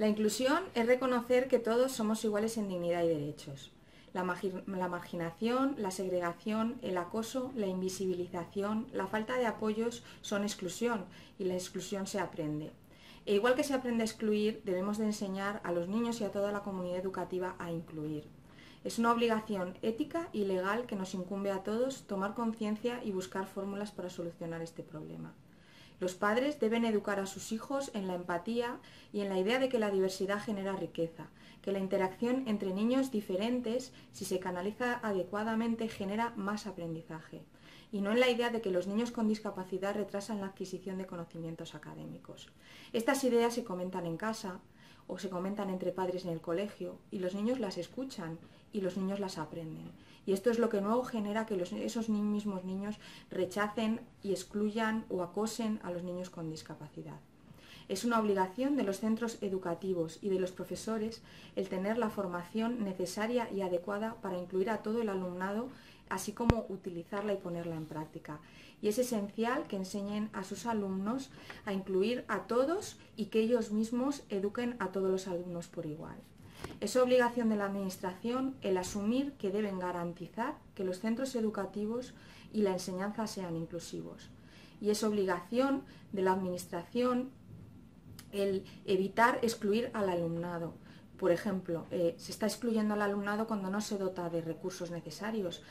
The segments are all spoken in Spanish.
La inclusión es reconocer que todos somos iguales en dignidad y derechos. La, marginación, la segregación, el acoso, la invisibilización, la falta de apoyos son exclusión y la exclusión se aprende. E igual que se aprende a excluir, debemos de enseñar a los niños y a toda la comunidad educativa a incluir. Es una obligación ética y legal que nos incumbe a todos tomar conciencia y buscar fórmulas para solucionar este problema. Los padres deben educar a sus hijos en la empatía y en la idea de que la diversidad genera riqueza, que la interacción entre niños diferentes, si se canaliza adecuadamente, genera más aprendizaje, y no en la idea de que los niños con discapacidad retrasan la adquisición de conocimientos académicos. Estas ideas se comentan en casa o se comentan entre padres en el colegio y los niños las escuchan y los niños las aprenden. Y esto es lo que luego genera que esos mismos niños rechacen y excluyan o acosen a los niños con discapacidad. Es una obligación de los centros educativos y de los profesores el tener la formación necesaria y adecuada para incluir a todo el alumnado, así como utilizarla y ponerla en práctica. Y es esencial que enseñen a sus alumnos a incluir a todos y que ellos mismos eduquen a todos los alumnos por igual. Es obligación de la Administración el asumir que deben garantizar que los centros educativos y la enseñanza sean inclusivos. Y es obligación de la Administración el evitar excluir al alumnado. Por ejemplo, eh, se está excluyendo al alumnado cuando no se dota de recursos necesarios.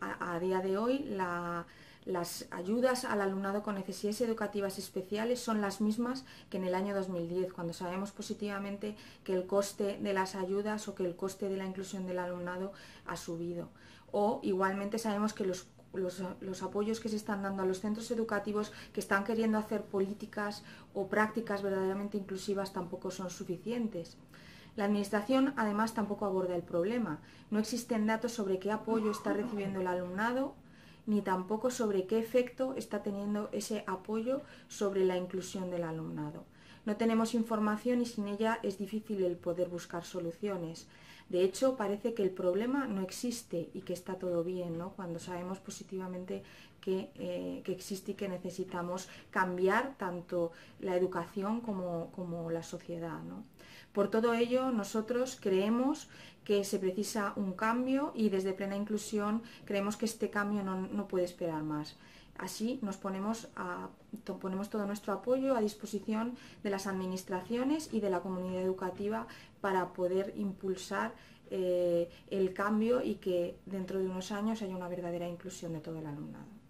a, día de hoy la, las ayudas al alumnado con necesidades educativas especiales son las mismas que en el año 2010, cuando sabemos positivamente que el coste de las ayudas o que el coste de la inclusión del alumnado ha subido. O igualmente sabemos que los, los, apoyos que se están dando a los centros educativos que están queriendo hacer políticas o prácticas verdaderamente inclusivas tampoco son suficientes. La Administración además tampoco aborda el problema. No existen datos sobre qué apoyo está recibiendo el alumnado ni tampoco sobre qué efecto está teniendo ese apoyo sobre la inclusión del alumnado. No tenemos información y sin ella es difícil el poder buscar soluciones. De hecho, parece que el problema no existe y que está todo bien, ¿no? cuando sabemos positivamente que, eh, existe y que necesitamos cambiar tanto la educación como, la sociedad. Por todo ello, nosotros creemos que se precisa un cambio y desde plena inclusión creemos que este cambio no, puede esperar más. Así nos ponemos, ponemos todo nuestro apoyo a disposición de las administraciones y de la comunidad educativa para poder impulsar eh, el cambio y que dentro de unos años haya una verdadera inclusión de todo el alumnado.